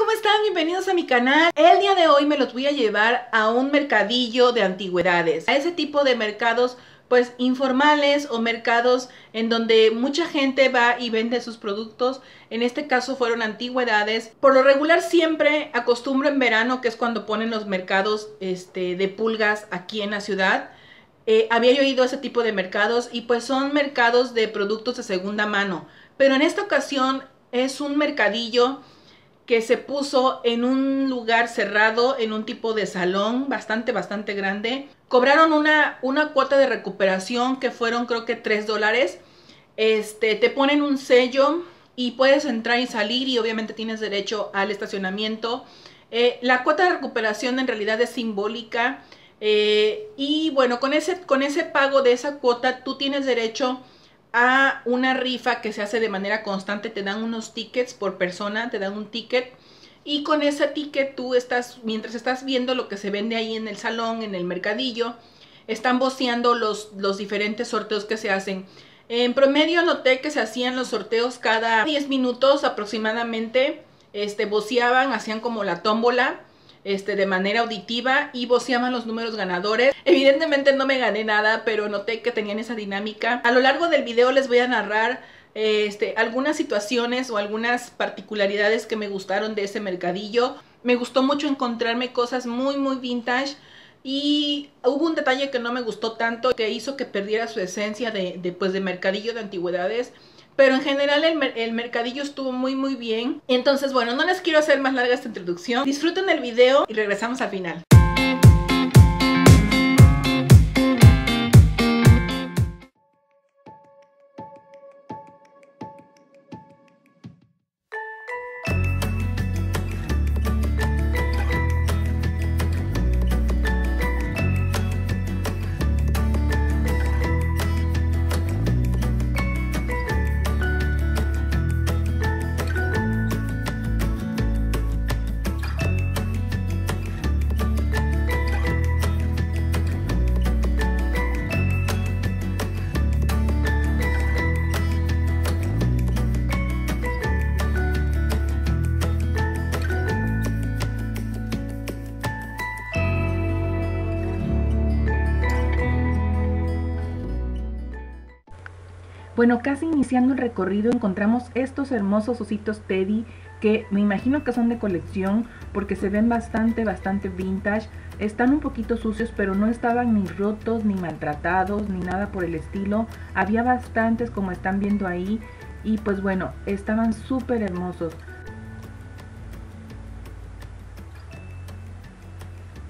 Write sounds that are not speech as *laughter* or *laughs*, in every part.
¿cómo están? Bienvenidos a mi canal. El día de hoy me los voy a llevar a un mercadillo de antigüedades. A ese tipo de mercados pues informales o mercados en donde mucha gente va y vende sus productos. En este caso fueron antigüedades. Por lo regular siempre acostumbro en verano, que es cuando ponen los mercados este, de pulgas aquí en la ciudad. Eh, había yo ido a ese tipo de mercados y pues son mercados de productos de segunda mano. Pero en esta ocasión es un mercadillo que se puso en un lugar cerrado, en un tipo de salón bastante, bastante grande. Cobraron una, una cuota de recuperación que fueron creo que 3 dólares. Este, te ponen un sello y puedes entrar y salir y obviamente tienes derecho al estacionamiento. Eh, la cuota de recuperación en realidad es simbólica eh, y bueno, con ese, con ese pago de esa cuota tú tienes derecho a una rifa que se hace de manera constante, te dan unos tickets por persona, te dan un ticket y con ese ticket tú estás, mientras estás viendo lo que se vende ahí en el salón, en el mercadillo, están boceando los, los diferentes sorteos que se hacen. En promedio noté que se hacían los sorteos cada 10 minutos aproximadamente, este, voceaban, hacían como la tómbola este, de manera auditiva y voceaban los números ganadores. Evidentemente no me gané nada, pero noté que tenían esa dinámica. A lo largo del video les voy a narrar este, algunas situaciones o algunas particularidades que me gustaron de ese mercadillo. Me gustó mucho encontrarme cosas muy muy vintage y hubo un detalle que no me gustó tanto que hizo que perdiera su esencia de, de, pues, de mercadillo de antigüedades pero en general el, mercadillo estuvo muy muy bien. Entonces bueno, no les quiero hacer más larga esta introducción. Disfruten el video y regresamos al final. Bueno, casi iniciando el recorrido encontramos estos hermosos ositos Teddy que me imagino que son de colección porque se ven bastante, bastante vintage. Están un poquito sucios, pero no estaban ni rotos, ni maltratados, ni nada por el estilo. Había bastantes como están viendo ahí y pues bueno, estaban súper hermosos.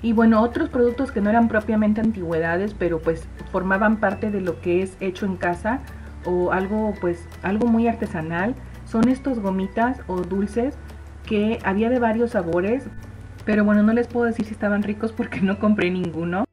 Y bueno, otros productos que no eran propiamente antigüedades, pero pues formaban parte de lo que es hecho en casa o algo pues algo muy artesanal son estos gomitas o dulces que había de varios sabores pero bueno no les puedo decir si estaban ricos porque *laughs* no compré ninguno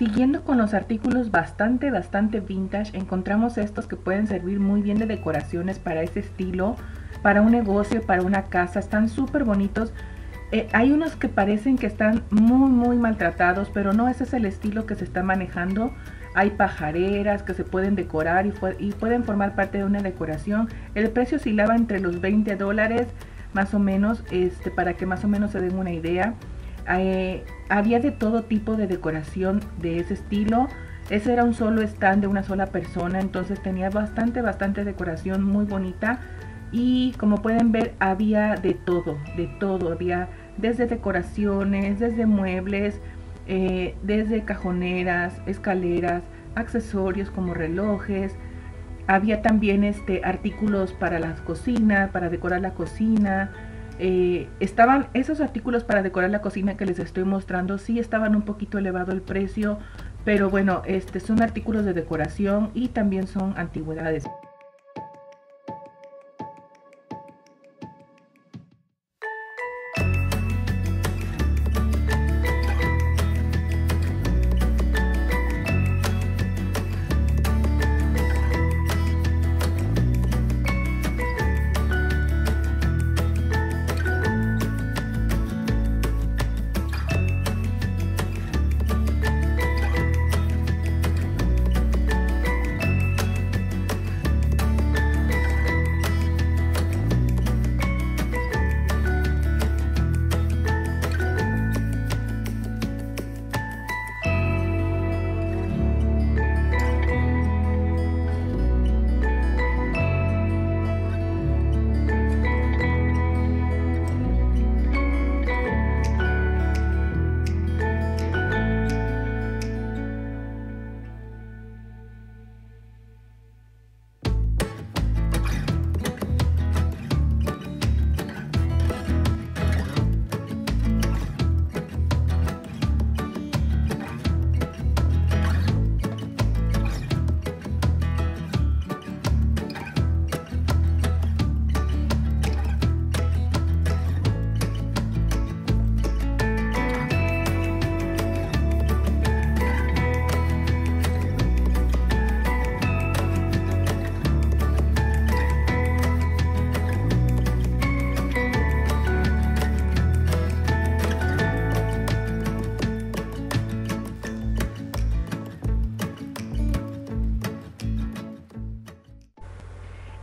Siguiendo con los artículos bastante, bastante vintage, encontramos estos que pueden servir muy bien de decoraciones para ese estilo, para un negocio, para una casa. Están súper bonitos. Eh, hay unos que parecen que están muy, muy maltratados, pero no ese es el estilo que se está manejando. Hay pajareras que se pueden decorar y, pueden formar parte de una decoración. El precio oscilaba entre los 20 dólares, más o menos, este, para que más o menos se den una idea. Eh, había de todo tipo de decoración de ese estilo. Ese era un solo stand de una sola persona, entonces tenía bastante, bastante decoración muy bonita. Y como pueden ver, había de todo, de todo. Había desde decoraciones, desde muebles, eh, desde cajoneras, escaleras, accesorios como relojes. Había también este, artículos para las cocinas, para decorar la cocina, eh, estaban esos artículos para decorar la cocina que les estoy mostrando, sí estaban un poquito elevado el precio, pero bueno, este son artículos de decoración y también son antigüedades.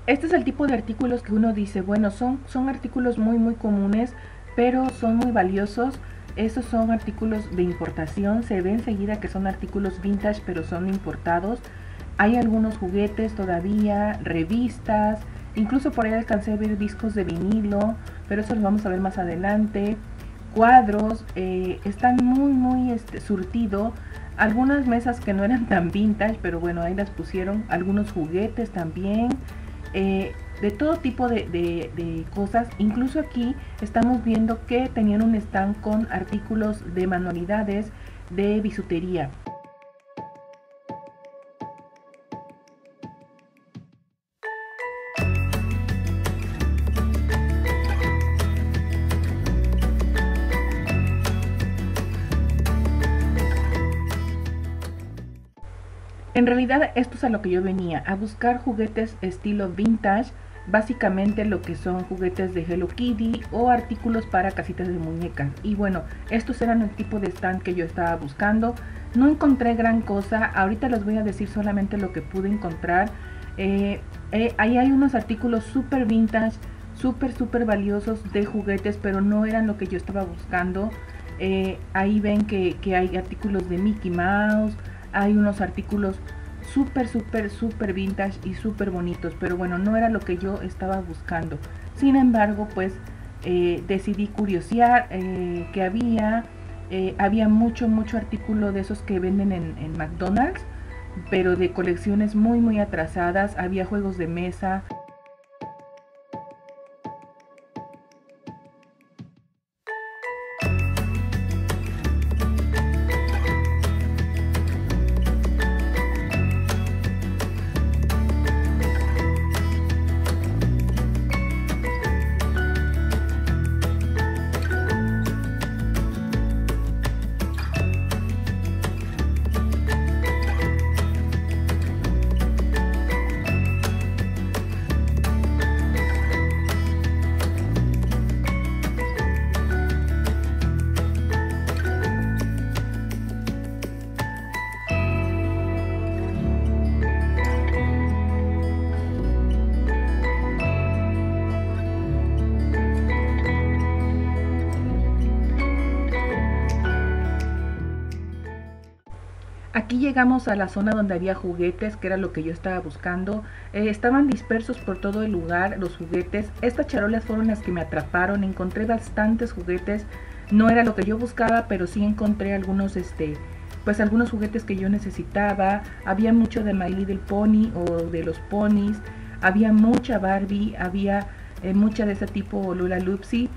Este es el tipo de artículos que uno dice, bueno, son, son artículos muy muy comunes, pero son muy valiosos. Estos son artículos de importación, se ve enseguida que son artículos vintage, pero son importados. Hay algunos juguetes todavía, revistas, incluso por ahí alcancé a ver discos de vinilo, pero eso lo vamos a ver más adelante. Cuadros, eh, están muy muy este, surtido. Algunas mesas que no eran tan vintage, pero bueno, ahí las pusieron. Algunos juguetes también. Eh, de todo tipo de, cosas. Incluso aquí estamos viendo que tenían un stand con artículos de manualidades de bisutería. Realidad esto es a lo que yo venía, a buscar juguetes estilo vintage, básicamente lo que son juguetes de Hello Kitty o artículos para casitas de muñecas. Y bueno, estos eran el tipo de stand que yo estaba buscando. No encontré gran cosa, ahorita les voy a decir solamente lo que pude encontrar. Eh, eh, ahí hay unos artículos súper vintage, súper, súper valiosos de juguetes, pero no eran lo que yo estaba buscando. Eh, ahí ven que hay artículos de Mickey Mouse, hay unos artículos súper, súper, súper vintage y súper bonitos, pero bueno, no era lo que yo estaba buscando. Sin embargo, pues eh, decidí curiosear eh, que había, eh, había mucho, mucho artículo de esos que venden en, en McDonald's, pero de colecciones muy, muy atrasadas. Había juegos de mesa, llegamos a la zona donde había juguetes, que era lo que yo estaba buscando. Eh, estaban dispersos por todo el lugar los juguetes. Estas charolas fueron las que me atraparon. Encontré bastantes juguetes. No era lo que yo buscaba, pero sí encontré algunos, este, pues algunos juguetes que yo necesitaba. Había mucho de My Little Pony o de los ponis. Había mucha Barbie, había eh, mucha de ese tipo Lula Lupsi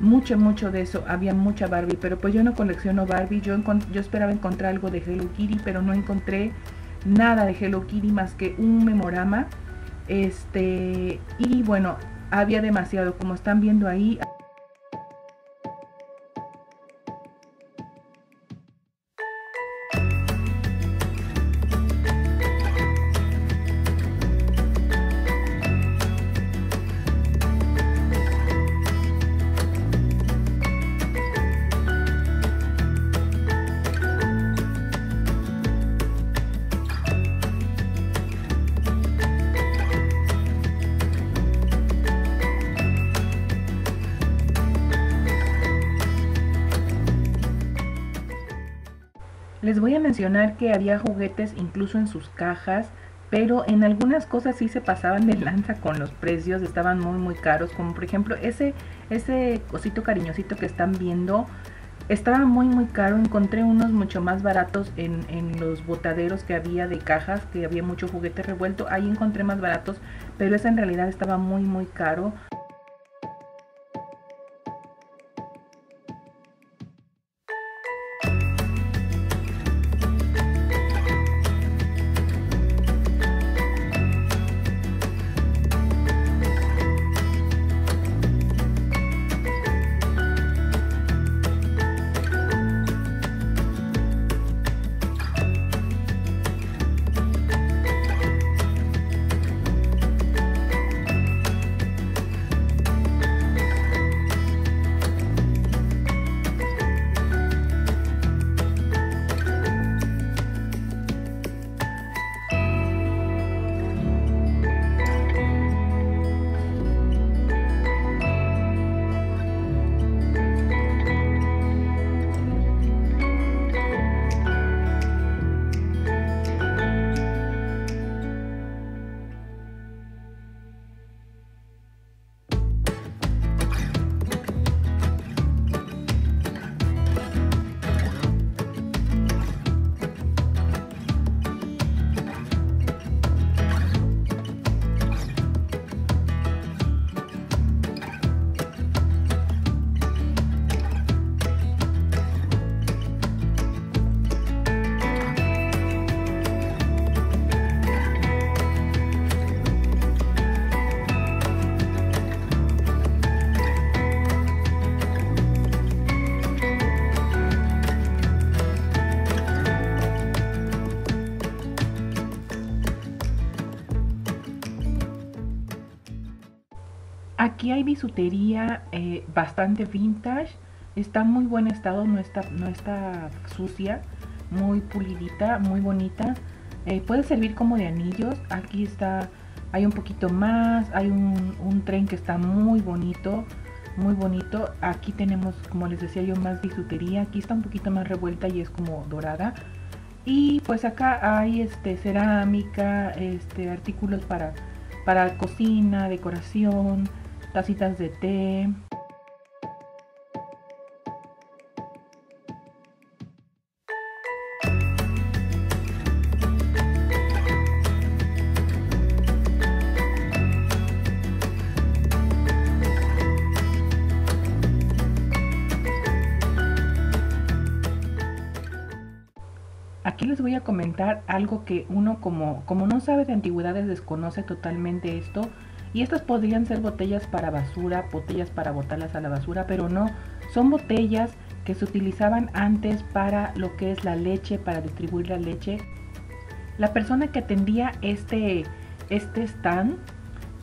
mucho, mucho de eso. Había mucha Barbie, pero pues yo no colecciono Barbie. Yo, yo esperaba encontrar algo de Hello Kitty, pero no encontré nada de Hello Kitty más que un memorama. Este, y bueno, había demasiado, como están viendo ahí. Les voy a mencionar que había juguetes incluso en sus cajas, pero en algunas cosas sí se pasaban de lanza con los precios, estaban muy muy caros, como por ejemplo ese, ese cosito cariñosito que están viendo, estaba muy muy caro, encontré unos mucho más baratos en, en, los botaderos que había de cajas, que había mucho juguete revuelto, ahí encontré más baratos, pero ese en realidad estaba muy muy caro. Aquí hay bisutería eh, bastante vintage. Está en muy buen estado, no está, no está sucia. Muy pulidita, muy bonita. Eh, puede servir como de anillos. Aquí está, hay un poquito más. Hay un, un tren que está muy bonito. Muy bonito. Aquí tenemos, como les decía yo, más bisutería. Aquí está un poquito más revuelta y es como dorada. Y pues acá hay este cerámica, este artículos para, para cocina, decoración, tacitas de té. Aquí les voy a comentar algo que uno como, como no sabe de antigüedades desconoce totalmente esto. Y estas podrían ser botellas para basura, botellas para botarlas a la basura, pero no, son botellas que se utilizaban antes para lo que es la leche, para distribuir la leche. La persona que atendía este, este stand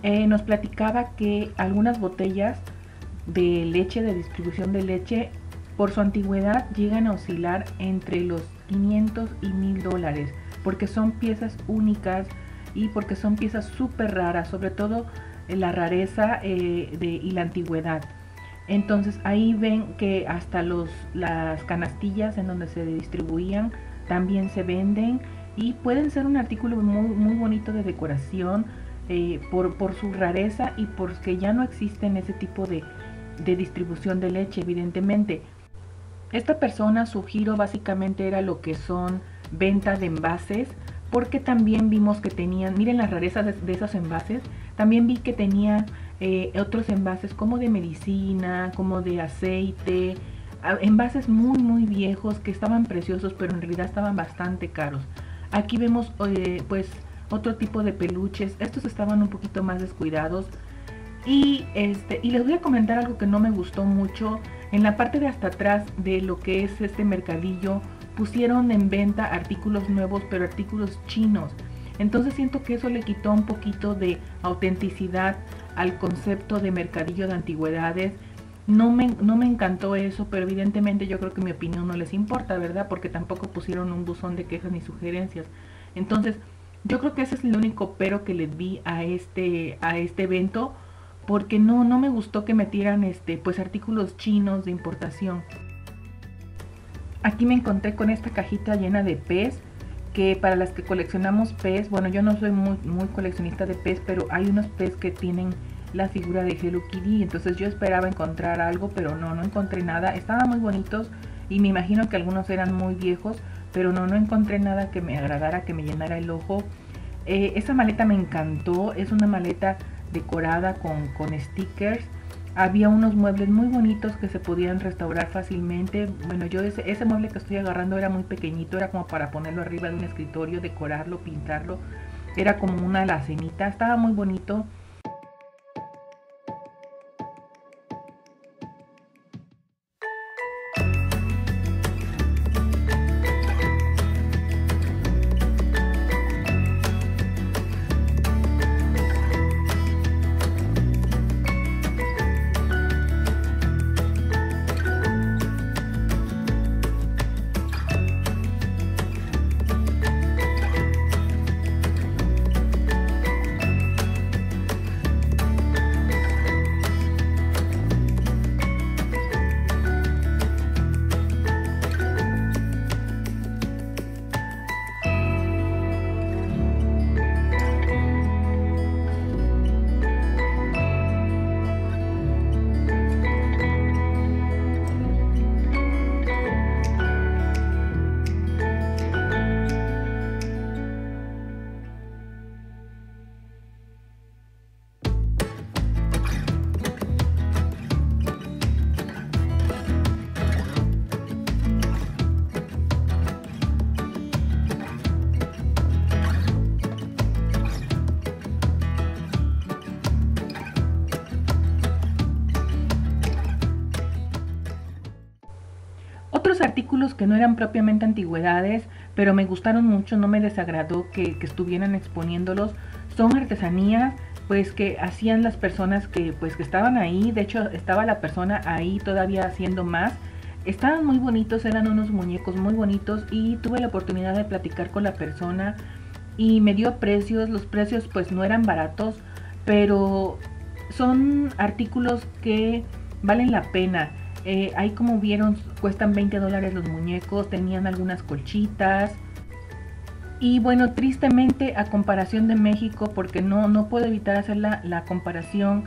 eh, nos platicaba que algunas botellas de leche, de distribución de leche, por su antigüedad llegan a oscilar entre los 500 y 1000 dólares, porque son piezas únicas y porque son piezas súper raras, sobre todo eh, la rareza eh, y la antigüedad. Entonces ahí ven que hasta los, las canastillas en donde se distribuían también se venden y pueden ser un artículo muy, muy bonito de decoración eh, por, por, su rareza y porque ya no existen ese tipo de, de distribución de leche, evidentemente. Esta persona, su giro básicamente era lo que son venta de envases, porque también vimos que tenían, miren las rarezas de, esos envases, también vi que tenían eh, otros envases como de medicina, como de aceite, envases muy muy viejos que estaban preciosos pero en realidad estaban bastante caros. Aquí vemos eh, pues otro tipo de peluches, estos estaban un poquito más descuidados y, este, y les voy a comentar algo que no me gustó mucho. En la parte de hasta atrás de lo que es este mercadillo pusieron en venta artículos nuevos, pero artículos chinos. Entonces siento que eso le quitó un poquito de autenticidad al concepto de mercadillo de antigüedades. No me, no me encantó eso, pero evidentemente yo creo que mi opinión no les importa, ¿verdad? Porque tampoco pusieron un buzón de quejas ni sugerencias. Entonces, yo creo que ese es el único pero que les vi a este, a este evento, porque no, no me gustó que metieran este, pues artículos chinos de importación. Aquí me encontré con esta cajita llena de pez, que para las que coleccionamos pez, bueno yo no soy muy, coleccionista de pez, pero hay unos pez que tienen la figura de Hello Kitty, entonces yo esperaba encontrar algo, pero no, no encontré nada. Estaban muy bonitos y me imagino que algunos eran muy viejos, pero no, no encontré nada que me agradara, que me llenara el ojo. Eh, esa maleta me encantó, es una maleta decorada con, con stickers había unos muebles muy bonitos que se podían restaurar fácilmente. Bueno, yo ese, mueble que estoy agarrando era muy pequeñito, era como para ponerlo arriba de un escritorio, decorarlo, pintarlo. Era como una alacenita, estaba muy bonito. Que no eran propiamente antigüedades, pero me gustaron mucho, no me desagradó que, estuvieran exponiéndolos. Son artesanías pues que hacían las personas que pues que estaban ahí, de hecho estaba la persona ahí todavía haciendo más. Estaban muy bonitos, eran unos muñecos muy bonitos y tuve la oportunidad de platicar con la persona y me dio precios, los precios pues no eran baratos, pero son artículos que valen la pena. Eh, ahí como vieron, cuestan 20 dólares los muñecos, tenían algunas colchitas. Y bueno, tristemente a comparación de México, porque no, no puedo evitar hacer la, la comparación,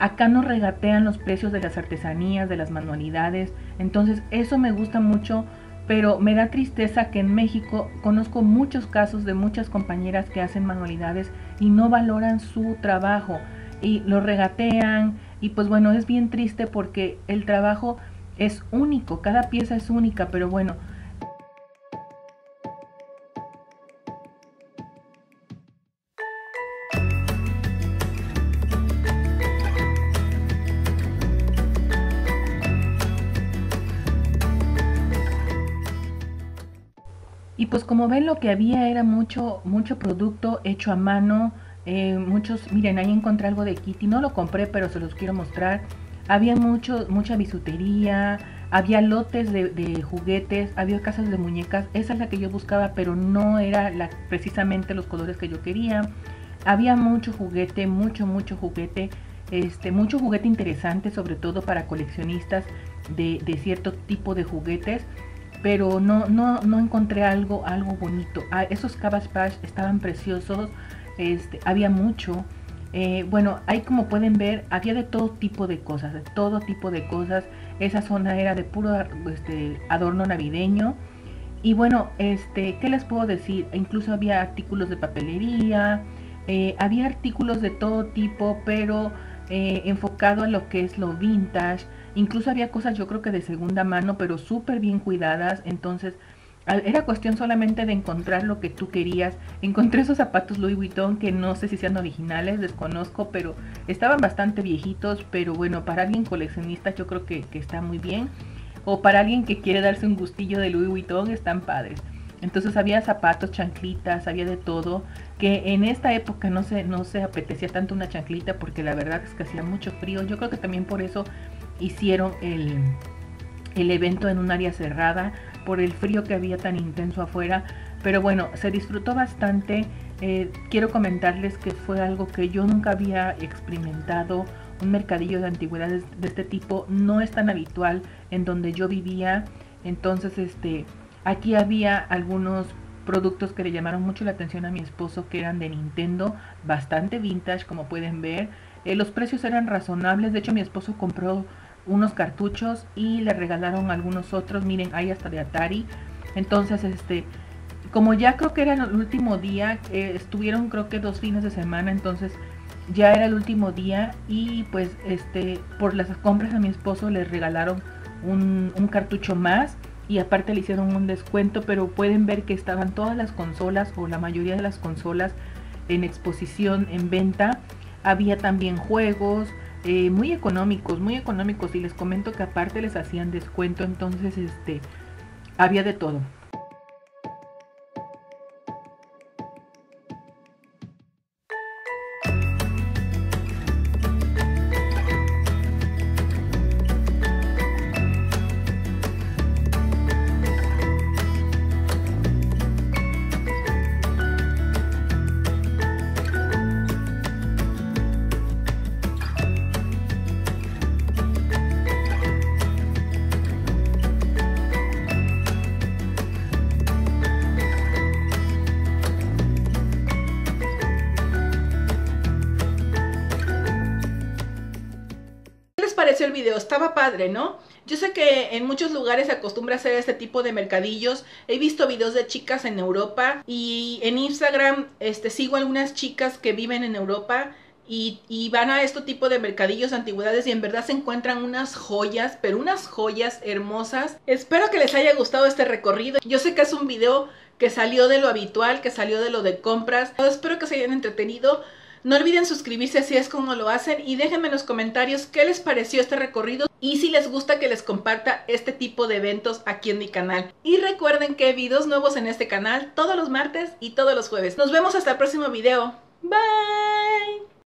acá nos regatean los precios de las artesanías, de las manualidades. Entonces eso me gusta mucho, pero me da tristeza que en México conozco muchos casos de muchas compañeras que hacen manualidades y no valoran su trabajo y lo regatean y pues bueno, es bien triste porque el trabajo es único, cada pieza es única, pero bueno. Y pues como ven lo que había era mucho, mucho producto hecho a mano, eh, muchos, miren, ahí encontré algo de Kitty, no lo compré, pero se los quiero mostrar. Había mucho, mucha bisutería, había lotes de, juguetes, había casas de muñecas. Esa es la que yo buscaba, pero no era precisamente los colores que yo quería. Había mucho juguete, mucho, mucho juguete. Este, mucho juguete interesante, sobre todo para coleccionistas de, de cierto tipo de juguetes pero no, no, no encontré algo, algo bonito. Ah, esos Cabbage Patch estaban preciosos, este, había mucho. Eh, bueno, ahí como pueden ver, había de todo tipo de cosas, de todo tipo de cosas. Esa zona era de puro este, adorno navideño. Y bueno, este, ¿qué les puedo decir? Incluso había artículos de papelería, eh, había artículos de todo tipo, pero eh, enfocado a lo que es lo vintage. Incluso había cosas yo creo que de segunda mano, pero súper bien cuidadas. Entonces, era cuestión solamente de encontrar lo que tú querías. Encontré esos zapatos Louis Vuitton que no sé si sean originales, desconozco, pero estaban bastante viejitos. Pero bueno, para alguien coleccionista yo creo que, está muy bien. O para alguien que quiere darse un gustillo de Louis Vuitton, están padres. Entonces había zapatos, chanclitas, había de todo. Que en esta época no se, no se apetecía tanto una chanclita porque la verdad es que hacía mucho frío. Yo creo que también por eso hicieron el, el evento en un área cerrada por el frío que había tan intenso afuera. Pero bueno, se disfrutó bastante. Eh, quiero comentarles que fue algo que yo nunca había experimentado. Un mercadillo de antigüedades de este tipo no es tan habitual en donde yo vivía. Entonces, este, aquí había algunos productos que le llamaron mucho la atención a mi esposo que eran de Nintendo, bastante vintage como pueden ver. Eh, los precios eran razonables, de hecho mi esposo compró unos cartuchos y le regalaron algunos otros, miren, hay hasta de Atari. Entonces, este, como ya creo que era el último día, eh, estuvieron creo que dos fines de semana, entonces ya era el último día y pues este, por las compras a mi esposo le regalaron un, un cartucho más y aparte le hicieron un descuento, pero pueden ver que estaban todas las consolas o la mayoría de las consolas en exposición, en venta. Había también juegos, eh, muy económicos, muy económicos y les comento que aparte les hacían descuento, entonces este había de todo. El video? Estaba padre, ¿no? Yo sé que en muchos lugares se acostumbra hacer este tipo de mercadillos. He visto videos de chicas en Europa y en Instagram este, sigo algunas chicas que viven en Europa y, y, van a este tipo de mercadillos antigüedades y en verdad se encuentran unas joyas, pero unas joyas hermosas. Espero que les haya gustado este recorrido. Yo sé que es un video que salió de lo habitual, que salió de lo de compras. Espero que se hayan entretenido. No olviden suscribirse si es como lo hacen y déjenme en los comentarios qué les pareció este recorrido y si les gusta que les comparta este tipo de eventos aquí en mi canal. Y recuerden que hay videos nuevos en este canal todos los martes y todos los jueves. Nos vemos hasta el próximo video. Bye.